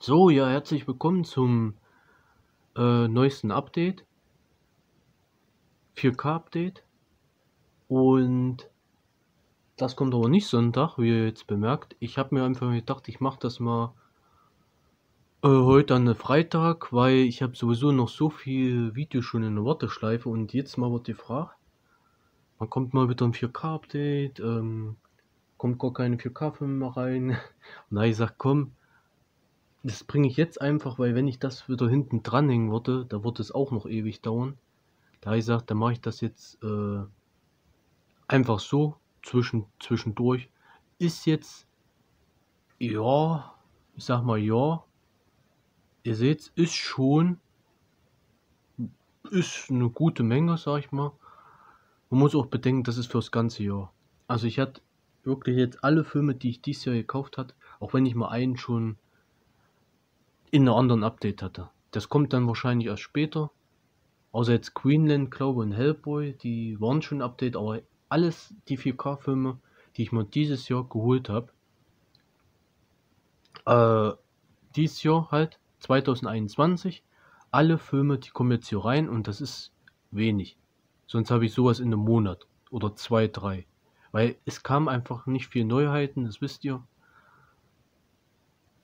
So, ja, herzlich willkommen zum äh, neuesten Update. 4K-Update. Und das kommt aber nicht Sonntag, wie ihr jetzt bemerkt. Ich habe mir einfach gedacht, ich mache das mal äh, heute an Freitag, weil ich habe sowieso noch so viel Videos schon in der Warteschleife und jetzt mal wird die Frage, man kommt mal wieder ein 4K-Update, ähm, kommt gar keine 4K-Filme mehr rein. Und da ich gesagt, komm, das bringe ich jetzt einfach, weil wenn ich das wieder hinten dranhängen würde, da wird es auch noch ewig dauern. Da ich gesagt, dann mache ich das jetzt äh, einfach so zwischen, zwischendurch. Ist jetzt, ja, ich sag mal ja. Ihr seht, ist schon, ist eine gute Menge, sag ich mal. Man muss auch bedenken, das ist fürs ganze Jahr. Also ich hatte wirklich jetzt alle Filme, die ich dieses Jahr gekauft habe, auch wenn ich mal einen schon in einer anderen Update hatte. Das kommt dann wahrscheinlich erst später. Außer jetzt Greenland, glaube und Hellboy, die waren schon Update, aber alles die 4K-Filme, die ich mir dieses Jahr geholt habe, äh, dieses Jahr halt, 2021, alle Filme, die kommen jetzt hier rein und das ist wenig. Sonst habe ich sowas in einem Monat oder zwei, drei. Weil es kam einfach nicht viel Neuheiten, das wisst ihr.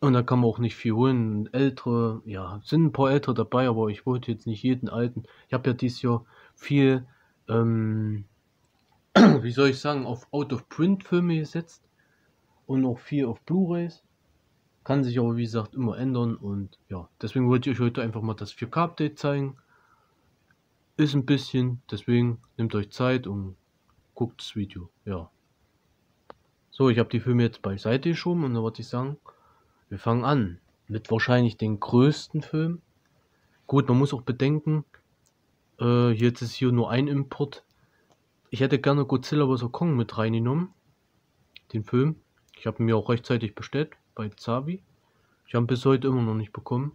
Und da kann man auch nicht viel holen. Ältere, ja, sind ein paar ältere dabei, aber ich wollte jetzt nicht jeden alten. Ich habe ja dieses Jahr viel, ähm, wie soll ich sagen, auf Out-of-Print-Filme gesetzt und auch viel auf Blu-rays. Kann sich aber wie gesagt immer ändern und ja, deswegen wollte ich euch heute einfach mal das 4K-Update zeigen. Ist ein bisschen, deswegen nehmt euch Zeit und guckt das Video. Ja. So, ich habe die Filme jetzt beiseite geschoben und dann wollte ich sagen, wir fangen an mit wahrscheinlich den größten Film. Gut, man muss auch bedenken, äh, jetzt ist hier nur ein Import. Ich hätte gerne Godzilla vs. Kong mit reingenommen. Den Film. Ich habe mir auch rechtzeitig bestellt bei Zavi. Ich habe bis heute immer noch nicht bekommen.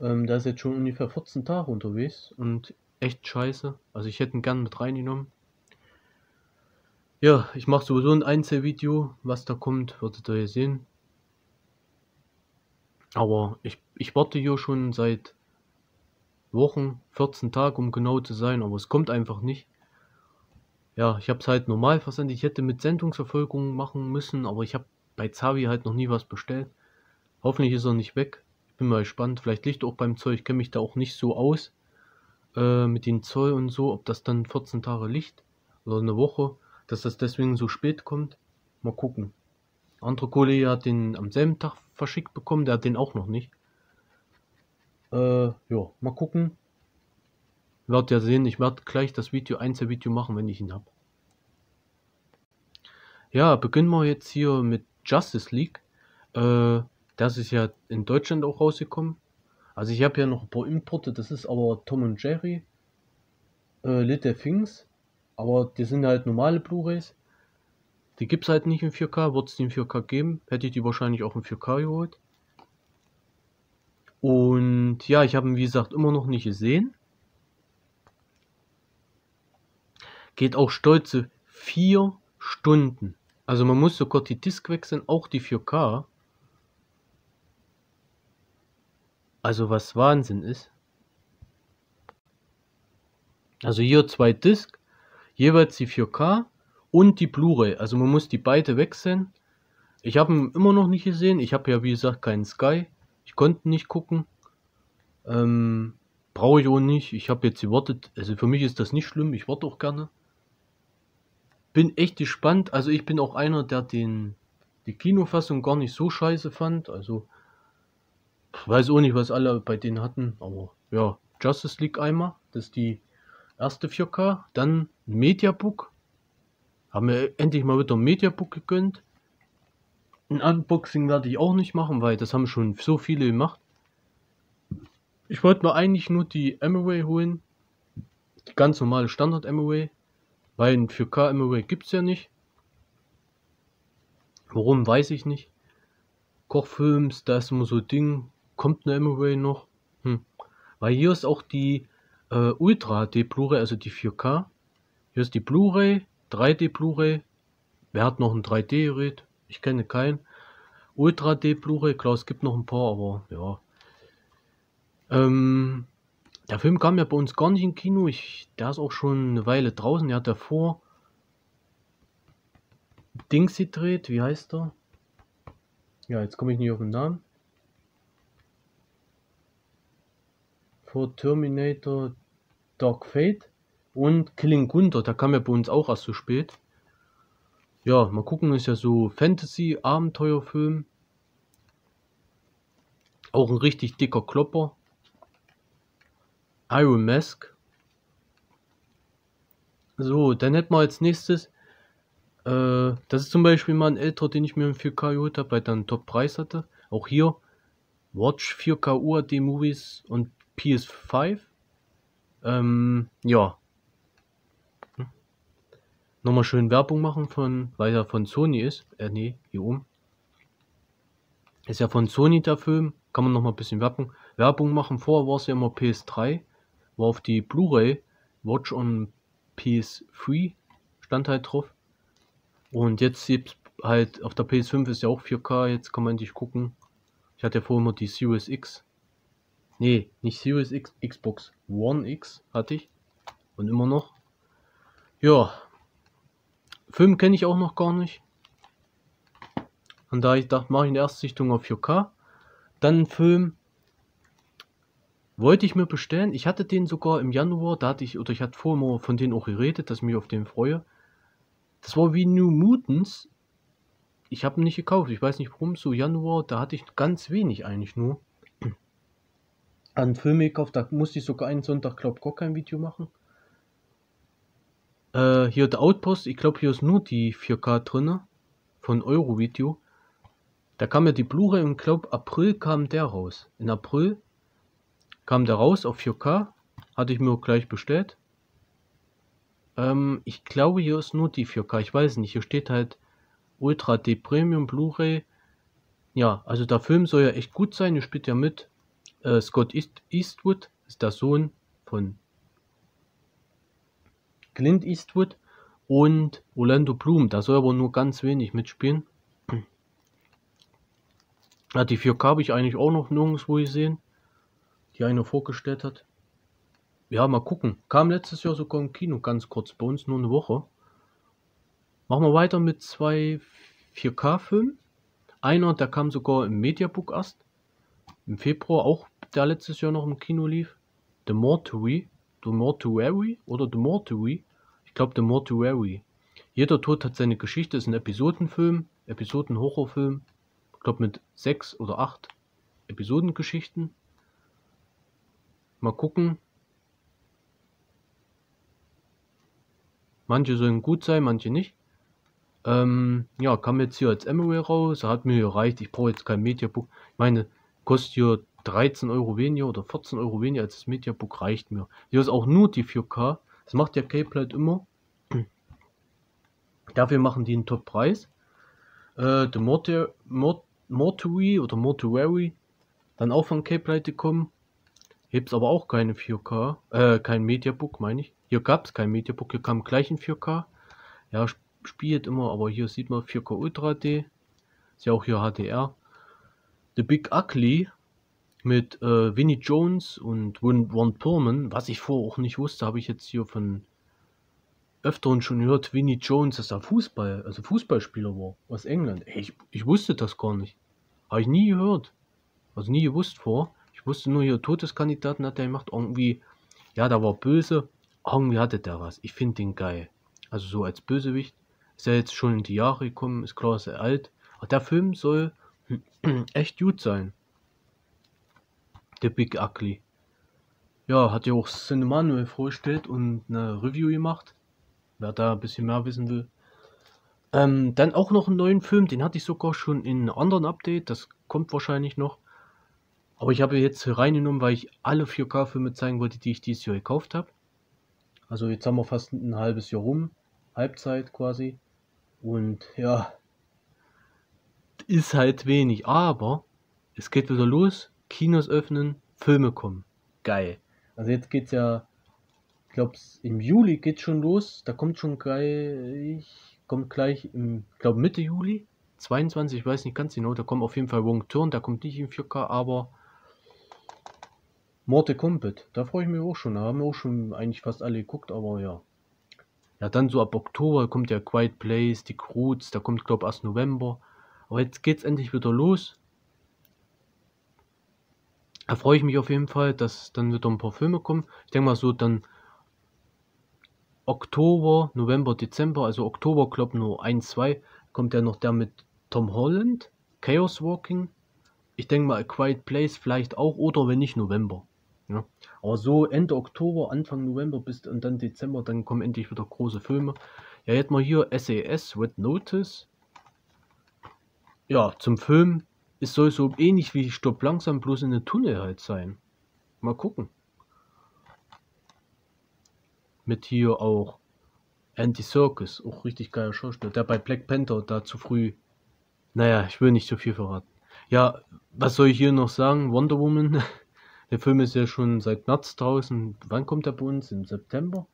Ähm, da ist jetzt schon ungefähr 14 Tage unterwegs und echt scheiße. Also ich hätte ihn gern mit reingenommen. Ja, ich mache sowieso ein Einzelvideo, was da kommt, werdet ihr sehen. Aber ich, ich warte hier schon seit Wochen, 14 Tagen, um genau zu sein, aber es kommt einfach nicht. Ja, ich habe es halt normal versendet. Ich hätte mit Sendungsverfolgung machen müssen, aber ich habe bei Zavi halt noch nie was bestellt. Hoffentlich ist er nicht weg. Ich bin mal gespannt. Vielleicht liegt auch beim Zoll. Ich kenne mich da auch nicht so aus äh, mit dem Zoll und so, ob das dann 14 Tage liegt oder eine Woche, dass das deswegen so spät kommt. Mal gucken. Andere Kollege hat den am selben Tag verschickt bekommen, der hat den auch noch nicht. Äh, ja, mal gucken. Wird ja sehen, ich werde gleich das Video, Einzelvideo machen, wenn ich ihn habe. Ja, beginnen wir jetzt hier mit Justice League. Äh, das ist ja in Deutschland auch rausgekommen. Also ich habe ja noch ein paar Importe, das ist aber Tom und Jerry, äh, Little Things, aber die sind halt normale Blu-rays. Die gibt es halt nicht in 4K, wird es die in 4K geben, hätte ich die wahrscheinlich auch in 4K geholt. Und ja, ich habe ihn wie gesagt immer noch nicht gesehen. Geht auch stolze 4 Stunden. Also man muss sogar die Disk wechseln, auch die 4K. Also was Wahnsinn ist. Also hier zwei Disk, jeweils die 4K und die Blu-ray. Also man muss die beide wechseln. Ich habe ihn immer noch nicht gesehen. Ich habe ja wie gesagt keinen Sky. Ich konnte nicht gucken. Ähm, Brauche ich auch nicht. Ich habe jetzt gewartet. Also für mich ist das nicht schlimm. Ich warte auch gerne. Bin echt gespannt. Also ich bin auch einer, der den die Kinofassung gar nicht so scheiße fand. Also weiß auch nicht, was alle bei denen hatten. Aber ja, Justice League einmal. Das ist die erste 4K. Dann Mediabook. Haben wir endlich mal wieder ein Mediabook gegönnt. Ein Unboxing werde ich auch nicht machen, weil das haben schon so viele gemacht. Ich wollte mir eigentlich nur die Emaway holen. Die ganz normale Standard Emaway. Weil ein 4K Emaway gibt es ja nicht. Warum, weiß ich nicht. Kochfilms, da ist immer so ein Ding. Kommt eine Emaway noch? Hm. Weil hier ist auch die äh, Ultra HD Blu-ray, also die 4K. Hier ist die Blu-ray 3D Blu-ray. Wer hat noch ein 3D-Gerät? Ich kenne keinen. Ultra D Blu-ray. Klar, es gibt noch ein paar, aber ja. Ähm, der Film kam ja bei uns gar nicht im Kino. Ich, der ist auch schon eine Weile draußen. Er hat davor Dings gedreht. Wie heißt er? Ja, jetzt komme ich nicht auf den Namen. Vor Terminator Dark Fate und Killing Gunther. Der kam ja bei uns auch erst so spät. Ja, mal gucken, ist ja so Fantasy-Abenteuerfilm. Auch ein richtig dicker Klopper. Iron Mask. So, dann hätten wir als nächstes. Äh, das ist zum Beispiel mal ein älterer, den ich mir im 4K geholt habe, weil einen Top-Preis hatte. Auch hier Watch 4K UAD Movies und PS5. Ähm, ja, Nochmal schön Werbung machen von, weil er von Sony ist. Äh, nee, hier oben. Ist ja von Sony der Film. Kann man nochmal ein bisschen Werbung, Werbung machen. Vorher war es ja immer PS3. War auf die Blu-ray. Watch on PS3 stand halt drauf. Und jetzt gibt halt auf der PS5 ist ja auch 4K. Jetzt kann man endlich gucken. Ich hatte ja vorher immer die Series X. Nee, nicht Series X, Xbox One X hatte ich. Und immer noch. Ja, Film kenne ich auch noch gar nicht. Und da ich dachte, mache ich eine Erstsichtung auf 4K. Dann einen Film wollte ich mir bestellen. Ich hatte den sogar im Januar, da hatte ich, oder ich hatte vorher mal von denen auch geredet, dass ich mich auf den freue. Das war wie New Mutants. Ich habe ihn nicht gekauft. Ich weiß nicht warum. So Januar, da hatte ich ganz wenig eigentlich nur. An Film gekauft, da musste ich sogar einen Sonntag, glaube ich, gar kein Video machen. Äh, hier der Outpost, ich glaube hier ist nur die 4K drin von Eurovideo. Da kam ja die Blu-ray und glaube April kam der raus. In April kam der raus auf 4K. Hatte ich mir gleich bestellt. Ähm, ich glaube hier ist nur die 4K. Ich weiß nicht. Hier steht halt Ultra D Premium Blu-ray. Ja, also der Film soll ja echt gut sein. Hier spielt ja mit äh, Scott East Eastwood, ist der Sohn von Clint Eastwood und Orlando Bloom. Da soll aber nur ganz wenig mitspielen. Ja, die 4K habe ich eigentlich auch noch nirgendwo gesehen, die einer vorgestellt hat. Ja, mal gucken. Kam letztes Jahr sogar im Kino, ganz kurz, bei uns nur eine Woche. Machen wir weiter mit zwei 4K-Filmen. Einer, der kam sogar im Mediabook erst. Im Februar auch, der letztes Jahr noch im Kino lief. The Mortuary. The Mortuary oder The Mortuary. Ich glaube The Mortuary. Jeder Tod hat seine Geschichte, ist ein Episodenfilm, Episoden-Horrorfilm. Ich glaube mit sechs oder acht Episodengeschichten. Mal gucken. Manche sollen gut sein, manche nicht. Ähm, ja, kam jetzt hier als Emery raus, hat mir gereicht. Ich brauche jetzt kein Mediabook. Ich meine, kostet hier 13 Euro weniger oder 14 Euro weniger als das Mediabook reicht mir. Hier ist auch nur die 4K. Das macht ja Cape halt immer. Dafür machen die einen Top-Preis. Äh, The Mortuary Mort Mortuary oder Mortuary, dann auch von Cape Light gekommen. Hebt's aber auch keine 4K, äh, kein Mediabook, meine ich. Hier gab es kein Mediabook, hier kam gleich ein 4K. Ja, spielt immer, aber hier sieht man 4K Ultra D. Ist ja auch hier HDR. The Big Ugly mit äh, Vinnie Jones und Ron Perlman, was ich vorher auch nicht wusste, habe ich jetzt hier von öfteren schon gehört, Vinnie Jones, dass er Fußball, also Fußballspieler war aus England. Ey, ich, ich wusste das gar nicht. Habe ich nie gehört. Also nie gewusst vor. Ich wusste nur hier, Todeskandidaten hat er gemacht. Irgendwie, ja, da war böse. Irgendwie hatte der was. Ich finde den geil. Also so als Bösewicht. Ist er jetzt schon in die Jahre gekommen, ist klar, ist er alt. Aber der Film soll echt gut sein. The Big Ugly. Ja, hat ja auch Cinemanuel vorgestellt und eine Review gemacht. Wer da ein bisschen mehr wissen will. Ähm, dann auch noch einen neuen Film, den hatte ich sogar schon in einem anderen Update. Das kommt wahrscheinlich noch. Aber ich habe jetzt reingenommen, weil ich alle 4K-Filme zeigen wollte, die ich dieses Jahr gekauft habe. Also jetzt haben wir fast ein halbes Jahr rum. Halbzeit quasi. Und ja, ist halt wenig. Aber es geht wieder los. Kinos öffnen, Filme kommen. Geil. Also jetzt geht's ja, ich glaube, im Juli geht's schon los. Da kommt schon gleich, kommt gleich im, glaube Mitte Juli, 22, ich weiß nicht ganz genau, da kommt auf jeden Fall Wrong Turn, der kommt nicht in 4K, aber Mortal Kombat, da freue ich mich auch schon, da haben wir auch schon eigentlich fast alle geguckt, aber ja. Ja, dann so ab Oktober kommt ja Quiet Place, die Croods, da kommt glaube erst November. Aber jetzt geht es endlich wieder los. Da freue ich mich auf jeden Fall, dass dann wieder ein paar Filme kommen. Ich denke mal so dann Oktober, November, Dezember, also Oktober glaube nur ein, zwei, kommt ja noch der mit Tom Holland, Chaos Walking. Ich denke mal A Quiet Place vielleicht auch oder wenn nicht November. Ja. Aber so Ende Oktober, Anfang November bis und dann Dezember, dann kommen endlich wieder große Filme. Ja, jetzt mal hier SAS, Red Notice. Ja, zum Film. Es soll so ähnlich wie Stopp langsam bloß in der Tunnel halt sein. Mal gucken. Mit hier auch Andy Circus, auch richtig geiler Schauspieler. Der bei Black Panther da zu früh. Naja, ich will nicht so viel verraten. Ja, was soll ich hier noch sagen? Wonder Woman. Der Film ist ja schon seit März draußen. Wann kommt er bei uns? Im September?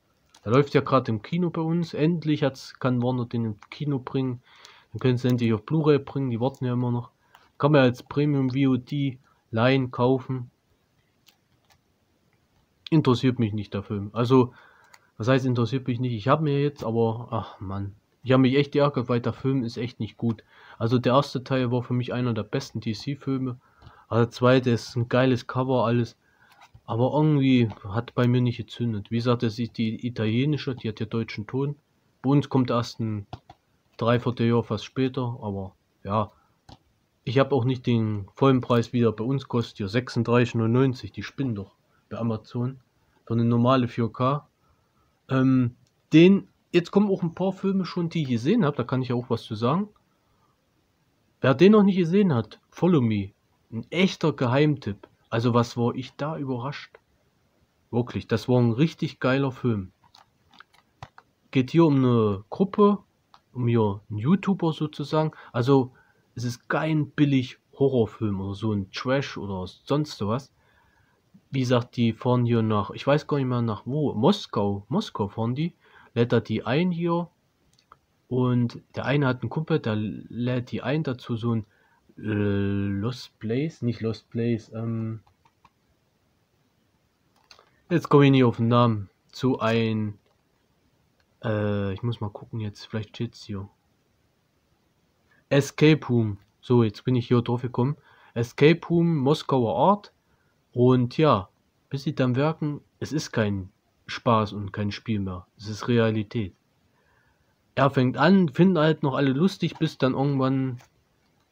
Der läuft ja gerade im Kino bei uns. Endlich kann Warner den im Kino bringen. Dann können sie endlich auf Blu-ray bringen. Die warten ja immer noch. Kann man als Premium VOD leihen, kaufen. Interessiert mich nicht der Film. Also, was heißt interessiert mich nicht? Ich habe mir jetzt, aber, ach Mann. Ich habe mich echt geärgert, weil der Film ist echt nicht gut. Also der erste Teil war für mich einer der besten DC-Filme. Also der zweite ist ein geiles Cover, alles. Aber irgendwie hat bei mir nicht gezündet. Wie gesagt, das ist die italienische, die hat ja deutschen Ton. Bei uns kommt erst ein Dreivierteljahr fast später, aber ja. Ich habe auch nicht den vollen Preis wieder. Bei uns kostet hier 36,99. Die spinnen doch bei Amazon. Für eine normale 4K. Ähm, den, jetzt kommen auch ein paar Filme schon, die ich gesehen habe. Da kann ich auch was zu sagen. Wer den noch nicht gesehen hat, Follow Me. Ein echter Geheimtipp. Also was war ich da überrascht? Wirklich, das war ein richtig geiler Film. Geht hier um eine Gruppe, um hier einen YouTuber sozusagen. Also es ist kein billig Horrorfilm oder so ein Trash oder sonst was. Wie gesagt, die fahren hier nach, ich weiß gar nicht mehr nach wo, Moskau, Moskau fahren die, lädt die ein hier und der eine hat einen Kumpel, der lädt die ein dazu so ein äh, Lost Place, nicht Lost Place, ähm, jetzt komme ich nicht auf den Namen, zu ein, äh, ich muss mal gucken jetzt, vielleicht steht's hier. Escape Room, so jetzt bin ich hier drauf gekommen, Escape Room, Moskauer Art und ja, bis sie dann wirken, es ist kein Spaß und kein Spiel mehr, es ist Realität. Er fängt an, finden halt noch alle lustig, bis dann irgendwann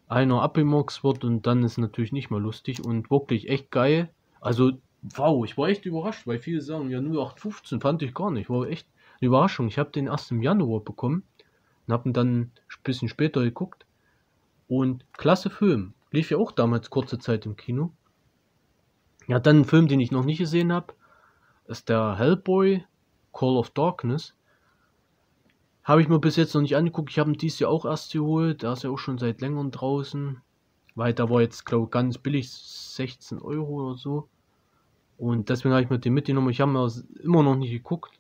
einer abgemurkst wird und dann ist natürlich nicht mehr lustig und wirklich echt geil. Also, wow, ich war echt überrascht, weil viele sagen, ja, nur 815 fand ich gar nicht. War echt eine Überraschung. Ich habe den erst im Januar bekommen und habe ihn dann ein bisschen später geguckt. Und klasse Film. Lief ja auch damals kurze Zeit im Kino. Ja, dann ein Film, den ich noch nicht gesehen habe, ist der Hellboy Call of Darkness. Habe ich mir bis jetzt noch nicht angeguckt. Ich habe ihn dieses Jahr auch erst geholt. Der ist ja auch schon seit längerem draußen. Weil da war jetzt, glaube ich, ganz billig 16 Euro oder so. Und deswegen habe ich mir den mitgenommen. Ich habe mir immer noch nicht geguckt.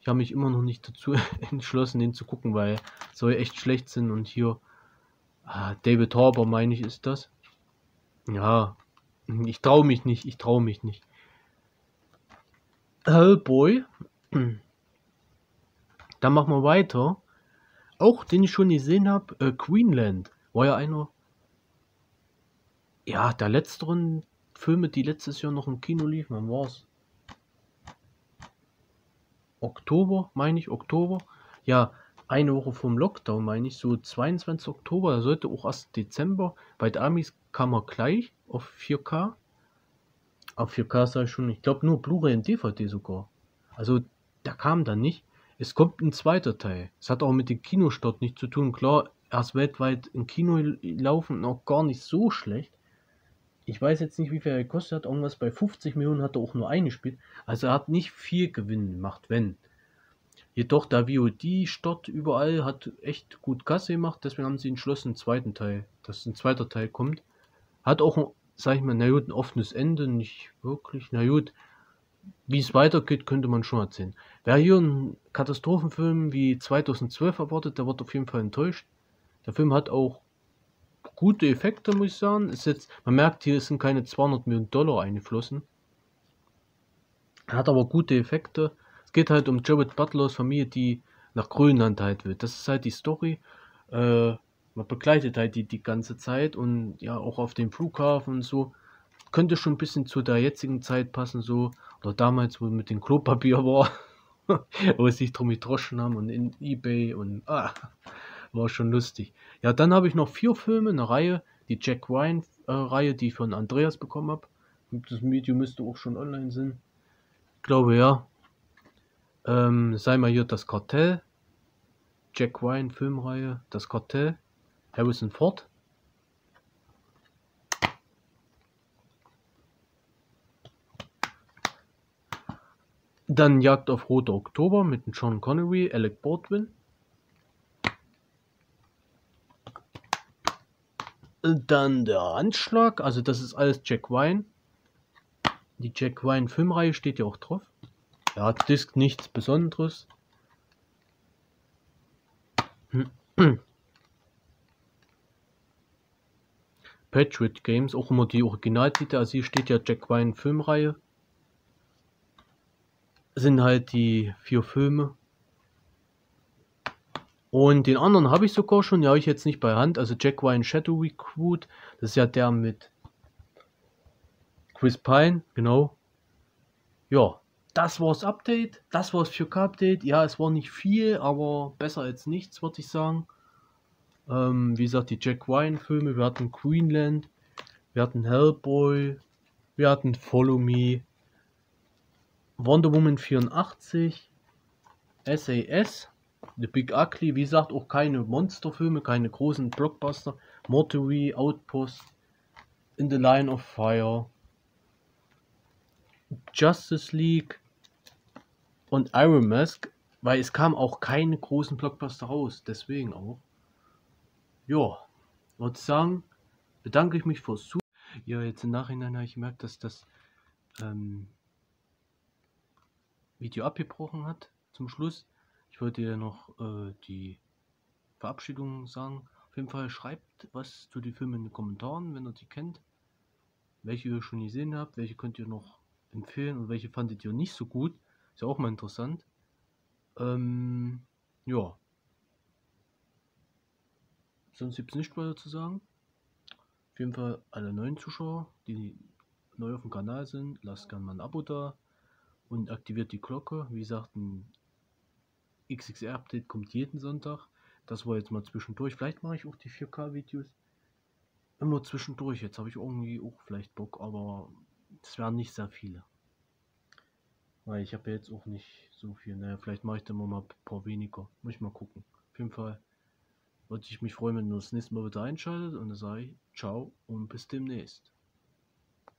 Ich habe mich immer noch nicht dazu entschlossen, den zu gucken, weil soll echt schlecht sind. Und hier, ah, David Harbour, meine ich, ist das. Ja, ich traue mich nicht. Ich traue mich nicht. Hellboy. Dann machen wir weiter. Auch den ich schon gesehen habe, äh, Queenland. War ja einer. Ja, der letzteren Filme, die letztes Jahr noch im Kino liefen. Wann war's? Oktober, meine ich, Oktober. Ja, eine Woche vom Lockdown, meine ich, so 22. Oktober. Da sollte auch erst Dezember. Bei der Amis kam er gleich auf 4K. Auf 4K sage ich schon, ich glaube nur Blu-ray und DVD sogar. Also, der kam dann nicht. Es kommt ein zweiter Teil. Es hat auch mit dem Kinostart nichts zu tun. Klar, er ist weltweit im Kino laufen auch gar nicht so schlecht. Ich weiß jetzt nicht, wie viel er gekostet hat. Irgendwas bei 50 Millionen hat er auch nur eingespielt. Also er hat nicht viel Gewinn gemacht, wenn. Jedoch der VOD-Start überall hat echt gut Kasse gemacht. Deswegen haben sie entschlossen, einen zweiten Teil, dass ein zweiter Teil kommt. Hat auch, sag ich mal, na gut, ein offenes Ende. Nicht wirklich. Na gut, wie es weitergeht, könnte man schon erzählen. Wer hier einen Katastrophenfilm wie 2012 erwartet, der wird auf jeden Fall enttäuscht. Der Film hat auch gute Effekte, muss ich sagen. Ist jetzt, man merkt, hier sind keine 200 Millionen Dollar eingeflossen. Hat aber gute Effekte. Es geht halt um Jared Butlers Familie, die nach Grönland halt will. Das ist halt die Story. Äh, man begleitet halt die die ganze Zeit und ja auch auf dem Flughafen und so. Könnte schon ein bisschen zu der jetzigen Zeit passen, so. Oder damals, wo mit dem Klopapier war. wo es sich drum gedroschen haben und in Ebay und ah, war schon lustig. Ja, dann habe ich noch vier Filme, eine Reihe, die Jack Ryan-Reihe, äh, die ich von Andreas bekommen habe. Das Video müsste auch schon online sein. Ich glaube ja. Ähm, sei mal hier das Kartell. Jack Ryan Filmreihe, das Kartell. Harrison Ford. Dann Jagd auf Rote Oktober mit John Connery, Alec Baldwin. Dann der Anschlag, also das ist alles Jack Wine. Die Jack Wine Filmreihe steht ja auch drauf. Ja, Disc nichts Besonderes. Patriot Games, auch immer die Originaltitel, also hier steht ja Jack Wine Filmreihe. Sind halt die vier Filme. Und den anderen habe ich sogar schon, ja, ich jetzt nicht bei Hand. Also Jack Ryan Shadow Recruit, das ist ja der mit Chris Pine, genau. Ja, das war's Update. Das war's 4K-Update. Ja, es war nicht viel, aber besser als nichts, würde ich sagen. Ähm, wie gesagt, die Jack Ryan-Filme. Wir hatten Greenland, wir hatten Hellboy, wir hatten Follow Me, Wonder Woman 84, SAS, The Big Ugly, wie gesagt, auch keine Monsterfilme, keine großen Blockbuster. Mortuary, Outpost, In the Line of Fire, Justice League und Iron Mask, weil es kam auch keine großen Blockbuster raus, deswegen auch. Ja, würde sagen, bedanke ich mich fürs Zuhören. Ja, jetzt im Nachhinein habe ich gemerkt, dass das ähm, Video abgebrochen hat zum Schluss. Ich wollte ja noch äh, die Verabschiedung sagen. Auf jeden Fall schreibt was zu den Filmen in den Kommentaren, wenn ihr die kennt. Welche ihr schon gesehen habt, welche könnt ihr noch empfehlen und welche fandet ihr nicht so gut. Ist ja auch mal interessant. Ähm, ja. Sonst gibt es nicht weiter zu sagen. Auf jeden Fall alle neuen Zuschauer, die neu auf dem Kanal sind, lasst gerne mal ein Abo da und aktiviert die Glocke. Wie gesagt, ein XXR-Update kommt jeden Sonntag. Das war jetzt mal zwischendurch. Vielleicht mache ich auch die 4K-Videos. Immer zwischendurch. Jetzt habe ich irgendwie auch vielleicht Bock, aber es werden nicht sehr viele. Weil ich habe jetzt auch nicht so viel. Naja, vielleicht mache ich dann mal ein paar weniger. Muss ich mal gucken. Auf jeden Fall würde ich mich freuen, wenn du das nächste Mal wieder einschaltet. Und dann sage ich ciao und bis demnächst.